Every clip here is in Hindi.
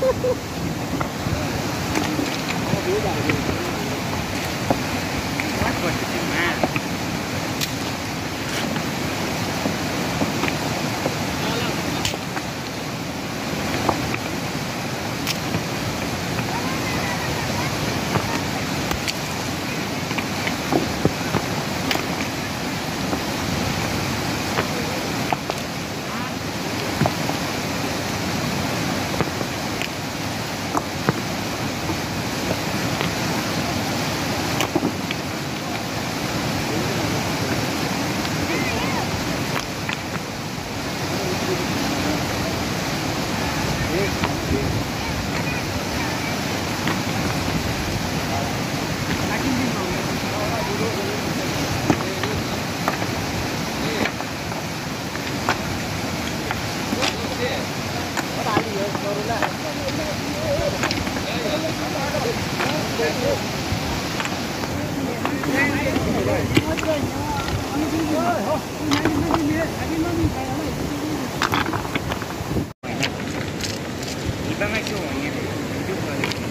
Ha ha ha! До сегодня.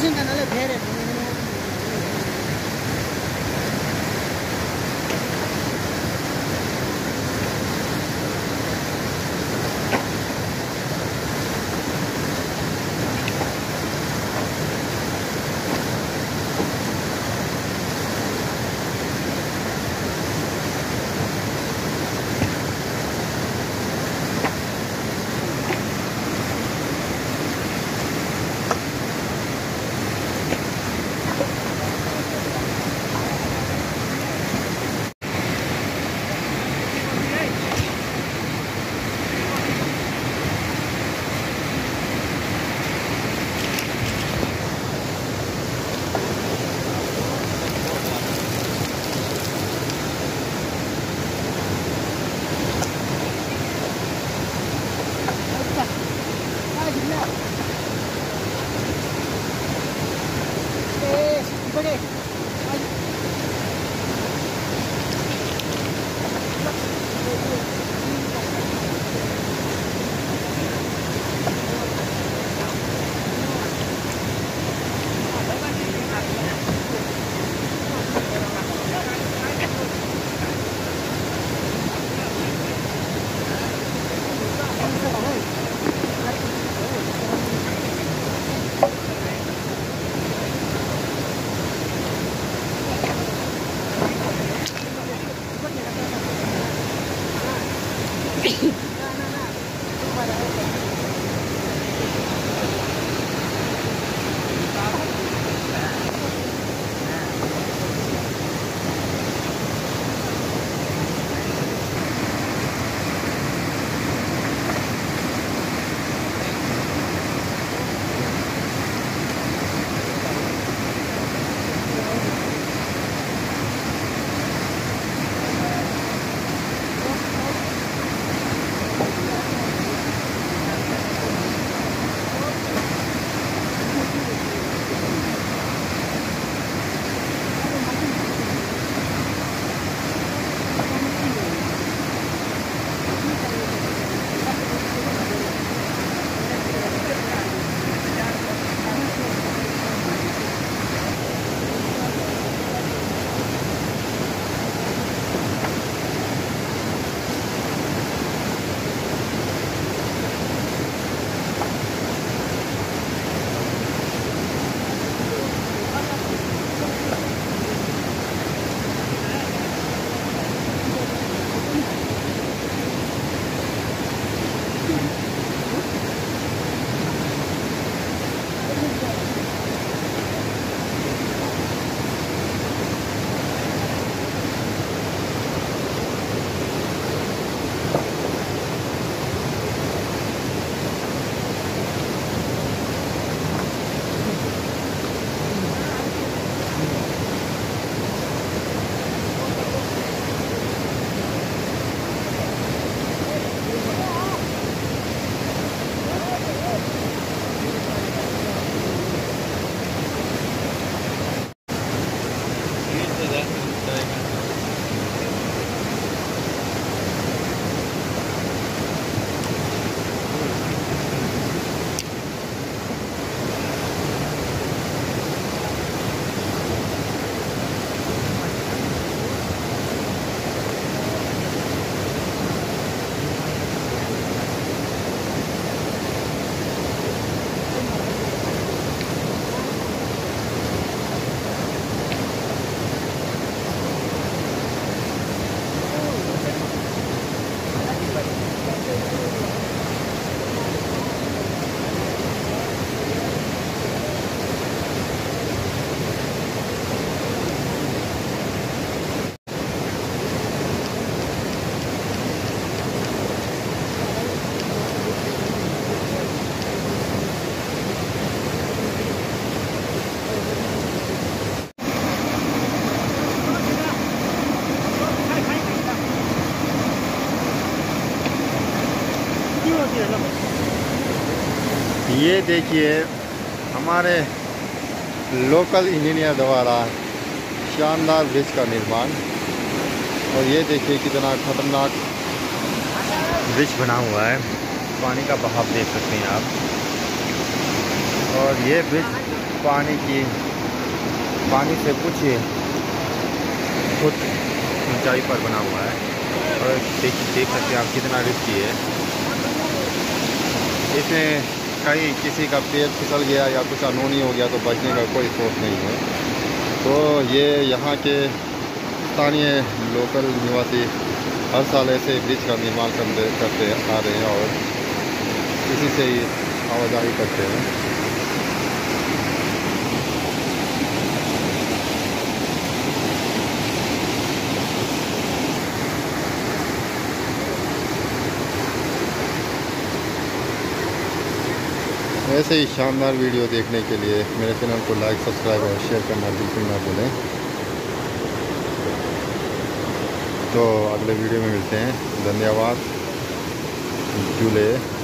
सिंह नले फेरे ये देखिए, हमारे लोकल इंजीनियर द्वारा शानदार ब्रिज का निर्माण। और ये देखिए कितना खतरनाक ब्रिज बना हुआ है। पानी का बहाव देख सकते हैं आप। और ये ब्रिज पानी की, पानी से कुछ फुट ऊंचाई पर बना हुआ है। और देख देख सकते हैं आप कितना रिस्की है। इसमें कहीं किसी का पेट फिसल गया या कुछ अनूनी हो गया तो बचने का कोई सोच नहीं है। तो ये यहाँ के स्थानीय लोकल निवासी हर साल ऐसे ब्रिज का निर्माण करते आ रहे हैं और इसी से ही आवाजाही करते हैं। ऐसे ही शानदार वीडियो देखने के लिए मेरे चैनल को लाइक सब्सक्राइब और शेयर करना बिल्कुल ना भूलें। तो अगले वीडियो में मिलते हैं। धन्यवाद। जुले।